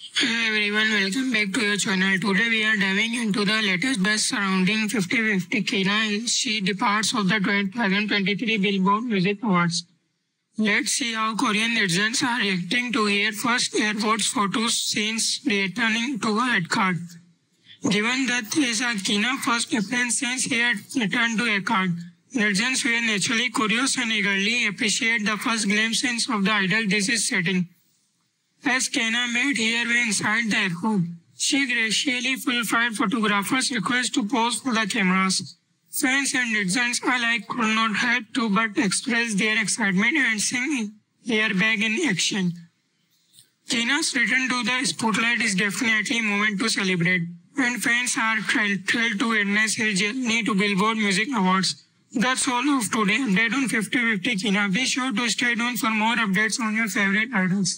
Hey everyone, welcome back to your channel. Today we are diving into the latest buzz surrounding 50-50 Keena. She departs of the 2023 Billboard Music Awards. Let's see how Korean netizens are reacting to her first airports photos since returning to red card. Given that is a Keena first appearance since he had returned to card, netizens were naturally curious and eagerly appreciate the first glimpses of the idol this is setting. As Keena made her way inside their home, she graciously fulfilled photographers' request to pose for the cameras. Fans and netizens alike could not help to but express their excitement and sing her back in action. Keena's return to the spotlight is definitely a moment to celebrate, and fans are thrilled, thrilled to witness her journey to Billboard Music Awards. That's all of today. Update on 50-50 Keena. Be sure to stay tuned for more updates on your favorite idols.